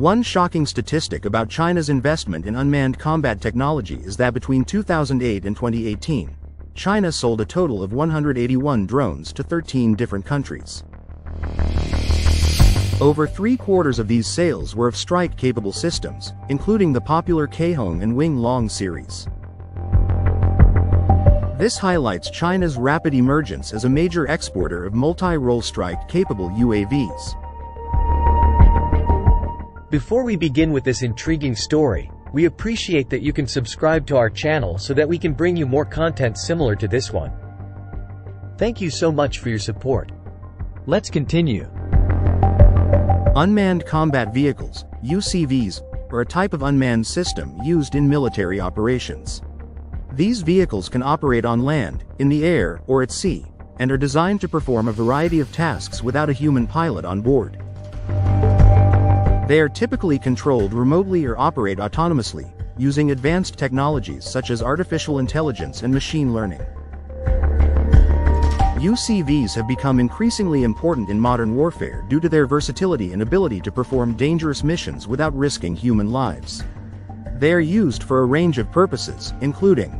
One shocking statistic about China's investment in unmanned combat technology is that between 2008 and 2018, China sold a total of 181 drones to 13 different countries. Over three quarters of these sales were of strike-capable systems, including the popular Caihong and Wing Loong series. This highlights China's rapid emergence as a major exporter of multi-role strike-capable UAVs. Before we begin with this intriguing story, we appreciate that you can subscribe to our channel so that we can bring you more content similar to this one. Thank you so much for your support. Let's continue. Unmanned Combat Vehicles, UCVs, are a type of unmanned system used in military operations. These vehicles can operate on land, in the air, or at sea, and are designed to perform a variety of tasks without a human pilot on board. They are typically controlled remotely or operate autonomously, using advanced technologies such as artificial intelligence and machine learning. UCVs have become increasingly important in modern warfare due to their versatility and ability to perform dangerous missions without risking human lives. They are used for a range of purposes, including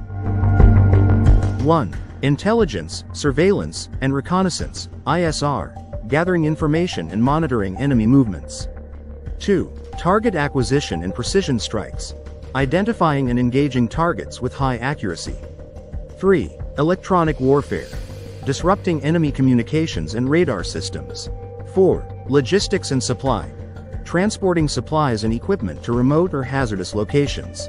1. Intelligence, surveillance, and reconnaissance, ISR, gathering information and monitoring enemy movements. 2. Target acquisition and precision strikes, identifying and engaging targets with high accuracy. 3. Electronic warfare, disrupting enemy communications and radar systems. 4. Logistics and supply, transporting supplies and equipment to remote or hazardous locations.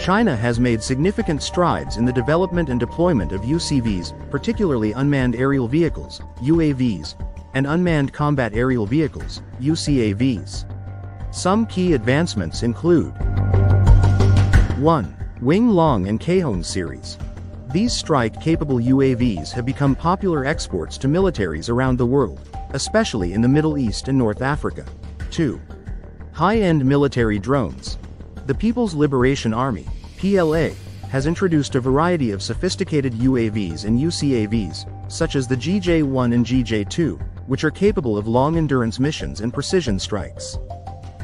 China has made significant strides in the development and deployment of UCVs, particularly unmanned aerial vehicles, UAVs, and unmanned combat aerial vehicles, UCAVs. Some key advancements include 1. Wing Loong and Caihong series, these strike-capable UAVs have become popular exports to militaries around the world, especially in the Middle East and North Africa. 2. High-end military drones. The People's Liberation Army, PLA, has introduced a variety of sophisticated UAVs and UCAVs, such as the GJ-1 and GJ-2, which are capable of long-endurance missions and precision strikes.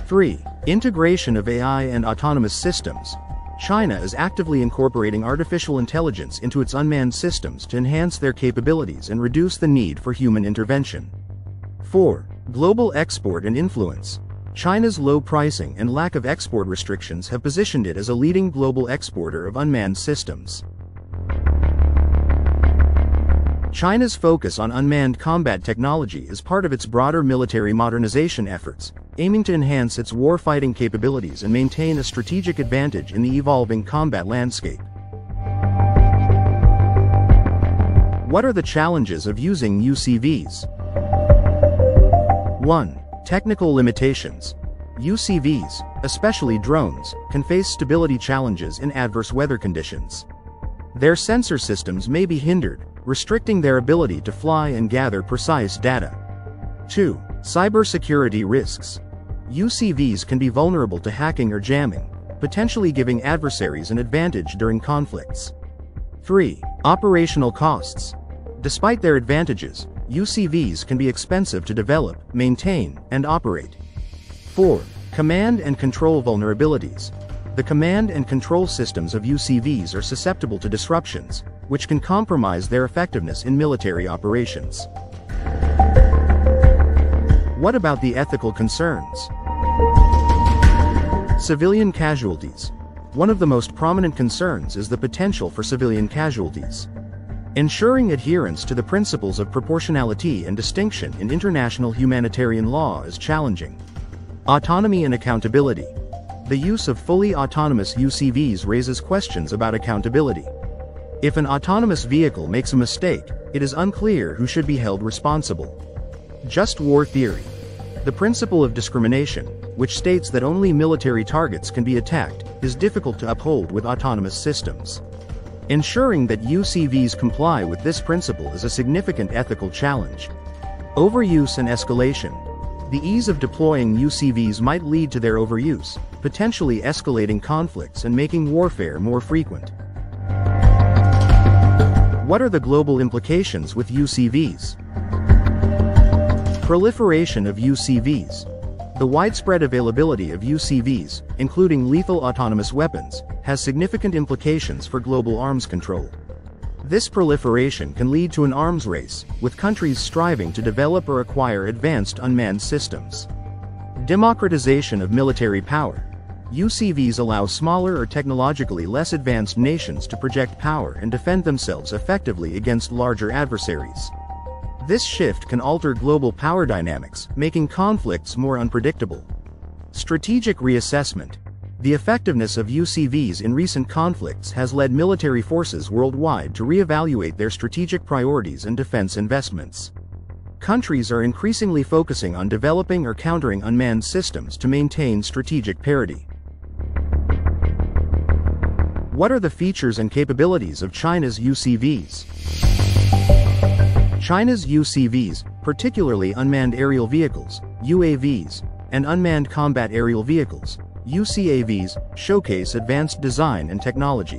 3. Integration of AI and autonomous systems, China is actively incorporating artificial intelligence into its unmanned systems to enhance their capabilities and reduce the need for human intervention. 4. Global export and influence. China's low pricing and lack of export restrictions have positioned it as a leading global exporter of unmanned systems. China's focus on unmanned combat technology is part of its broader military modernization efforts, aiming to enhance its warfighting capabilities and maintain a strategic advantage in the evolving combat landscape. What are the challenges of using UCVs? 1. Technical limitations. UCVs, especially drones, can face stability challenges in adverse weather conditions. Their sensor systems may be hindered, restricting their ability to fly and gather precise data. 2. Cybersecurity risks. UCVs can be vulnerable to hacking or jamming, potentially giving adversaries an advantage during conflicts. 3. Operational costs. Despite their advantages, UCVs can be expensive to develop, maintain, and operate. 4. Command and control vulnerabilities. The command and control systems of UCVs are susceptible to disruptions, which can compromise their effectiveness in military operations. What about the ethical concerns? Civilian casualties. One of the most prominent concerns is the potential for civilian casualties. Ensuring adherence to the principles of proportionality and distinction in international humanitarian law is challenging. Autonomy and accountability. The use of fully autonomous UCVs raises questions about accountability. If an autonomous vehicle makes a mistake, it is unclear who should be held responsible. Just war theory. The principle of discrimination, which states that only military targets can be attacked, is difficult to uphold with autonomous systems. Ensuring that UCVs comply with this principle is a significant ethical challenge. Overuse and escalation. The ease of deploying UCVs might lead to their overuse, potentially escalating conflicts and making warfare more frequent. What are the global implications with UCVs? Proliferation of UCVs. The widespread availability of UCVs, including lethal autonomous weapons, has significant implications for global arms control. This proliferation can lead to an arms race, with countries striving to develop or acquire advanced unmanned systems. Democratization of military power. UCVs allow smaller or technologically less advanced nations to project power and defend themselves effectively against larger adversaries. This shift can alter global power dynamics, making conflicts more unpredictable. Strategic reassessment. The effectiveness of UCVs in recent conflicts has led military forces worldwide to reevaluate their strategic priorities and defense investments. Countries are increasingly focusing on developing or countering unmanned systems to maintain strategic parity. What are the features and capabilities of China's UCVs? China's UCVs, particularly unmanned aerial vehicles, UAVs, and unmanned combat aerial vehicles, UCAVs, showcase advanced design and technology.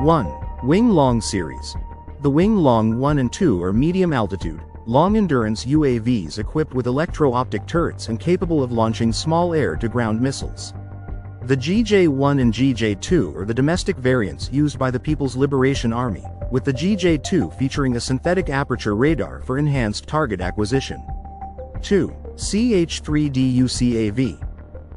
1. Wing Loong Series. The Wing Loong 1 and 2 are medium altitude, long endurance UAVs equipped with electro-optic turrets and capable of launching small air-to-ground missiles. The GJ-1 and GJ-2 are the domestic variants used by the People's Liberation Army, with the GJ-2 featuring a synthetic aperture radar for enhanced target acquisition. 2. CH-3D UCAV.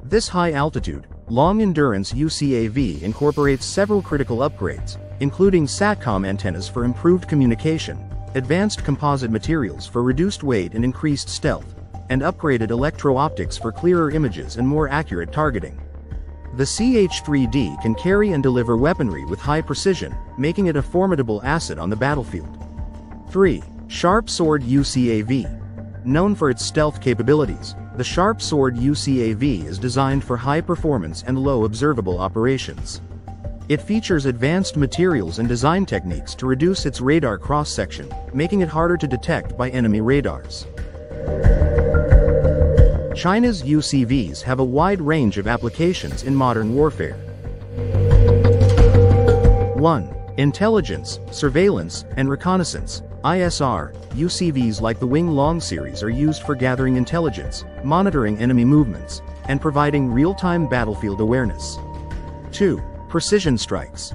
This high-altitude, long-endurance UCAV incorporates several critical upgrades, including SATCOM antennas for improved communication, advanced composite materials for reduced weight and increased stealth, and upgraded electro-optics for clearer images and more accurate targeting. The CH-3D can carry and deliver weaponry with high precision, making it a formidable asset on the battlefield. 3. Sharp Sword UCAV. Known for its stealth capabilities, the Sharp Sword UCAV is designed for high performance and low observable operations. It features advanced materials and design techniques to reduce its radar cross-section, making it harder to detect by enemy radars. China's UCVs have a wide range of applications in modern warfare. 1. Intelligence, surveillance, and reconnaissance. ISR, UCVs like the Wing Loong series are used for gathering intelligence, monitoring enemy movements, and providing real-time battlefield awareness. 2. Precision strikes.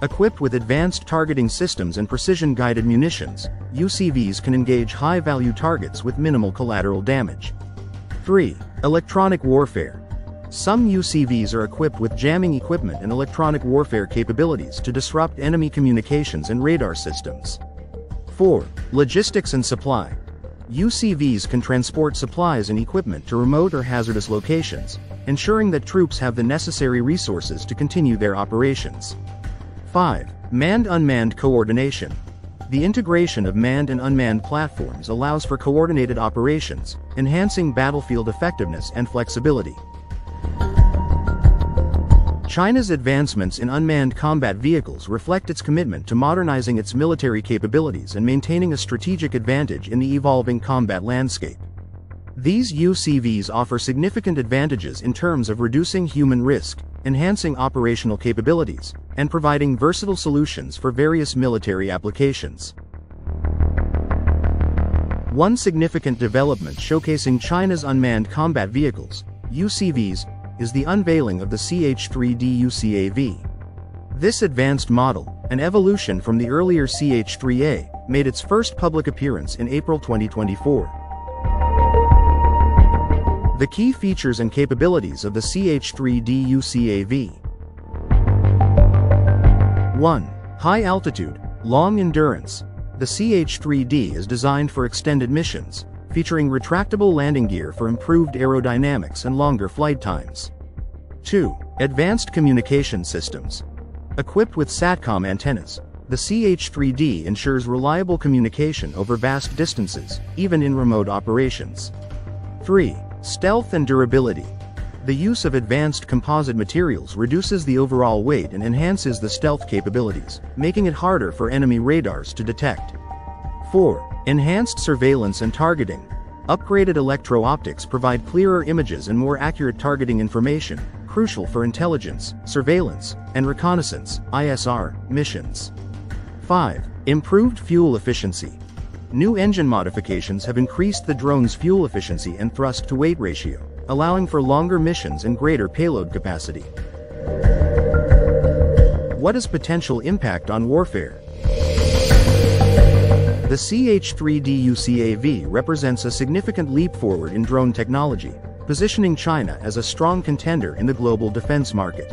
Equipped with advanced targeting systems and precision-guided munitions, UCVs can engage high-value targets with minimal collateral damage. 3. Electronic warfare. Some UCVs are equipped with jamming equipment and electronic warfare capabilities to disrupt enemy communications and radar systems. 4. Logistics and supply. UCVs can transport supplies and equipment to remote or hazardous locations, ensuring that troops have the necessary resources to continue their operations. 5. Manned-unmanned coordination. The integration of manned and unmanned platforms allows for coordinated operations, enhancing battlefield effectiveness and flexibility. China's advancements in unmanned combat vehicles reflect its commitment to modernizing its military capabilities and maintaining a strategic advantage in the evolving combat landscape. These UCVs offer significant advantages in terms of reducing human risk, enhancing operational capabilities, and providing versatile solutions for various military applications. One significant development showcasing China's unmanned combat vehicles, UCVs, is the unveiling of the CH-3D UCAV. This advanced model, an evolution from the earlier CH-3A, made its first public appearance in April 2024. The key features and capabilities of the CH-3D UCAV. 1. High altitude, long endurance. The CH-3D is designed for extended missions, featuring retractable landing gear for improved aerodynamics and longer flight times. 2. Advanced communication systems. Equipped with SATCOM antennas, the CH-3D ensures reliable communication over vast distances, even in remote operations. 3. Stealth and durability. The use of advanced composite materials reduces the overall weight and enhances the stealth capabilities, making it harder for enemy radars to detect. 4. Enhanced surveillance and targeting. Upgraded electro-optics provide clearer images and more accurate targeting information, crucial for intelligence, surveillance, and reconnaissance ISR, missions. 5. Improved fuel efficiency. New engine modifications have increased the drone's fuel efficiency and thrust-to-weight ratio, allowing for longer missions and greater payload capacity. What is potential impact on warfare? The CH-3D UCAV represents a significant leap forward in drone technology, positioning China as a strong contender in the global defense market.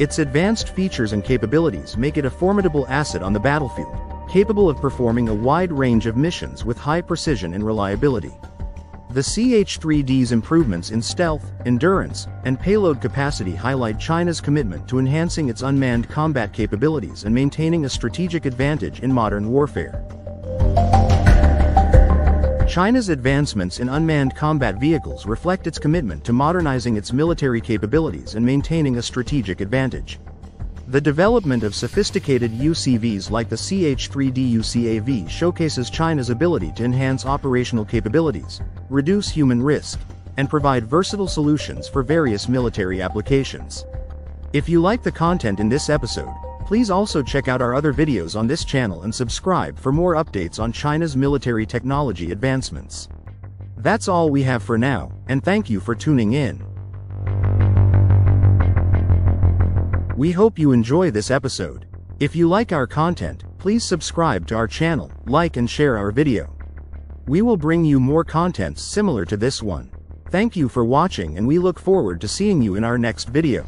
Its advanced features and capabilities make it a formidable asset on the battlefield, capable of performing a wide range of missions with high precision and reliability. The CH-3D's improvements in stealth, endurance, and payload capacity highlight China's commitment to enhancing its unmanned combat capabilities and maintaining a strategic advantage in modern warfare. China's advancements in unmanned combat vehicles reflect its commitment to modernizing its military capabilities and maintaining a strategic advantage. The development of sophisticated UCVs like the CH-3D UCAV showcases China's ability to enhance operational capabilities, reduce human risk, and provide versatile solutions for various military applications. If you like the content in this episode, please also check out our other videos on this channel and subscribe for more updates on China's military technology advancements. That's all we have for now, and thank you for tuning in. We hope you enjoy this episode. If you like our content, please subscribe to our channel, like and share our video. We will bring you more contents similar to this one. Thank you for watching and we look forward to seeing you in our next video.